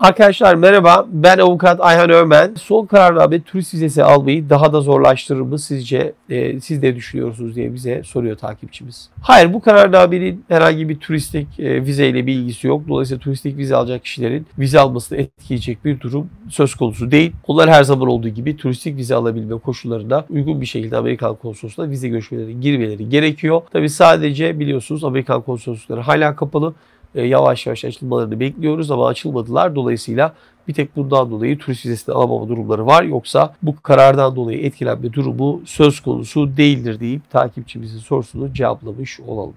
Arkadaşlar merhaba ben avukat Ayhan Ömen. Son kararname turist vizesi almayı daha da zorlaştırır mı sizce? E, siz ne düşünüyorsunuz diye bize soruyor takipçimiz. Hayır bu kararnamenin herhangi bir turistik e, vizeyle bir ilgisi yok. Dolayısıyla turistik vize alacak kişilerin vize almasını etkileyecek bir durum söz konusu değil. Onlar her zaman olduğu gibi turistik vize alabilme koşullarına uygun bir şekilde Amerikan konsolosluğuna vize görüşmeleri girmeleri gerekiyor. Tabi sadece biliyorsunuz Amerikan konsoloslukları hala kapalı e, yavaş yavaş açılmalarını bekliyoruz ama açılmadılar. Dolayısıyla bir tek bundan dolayı turist vizesini alamama durumları var. Yoksa bu karardan dolayı etkilenme durumu söz konusu değildir deyip takipçimizin sorusunu cevaplamış olalım.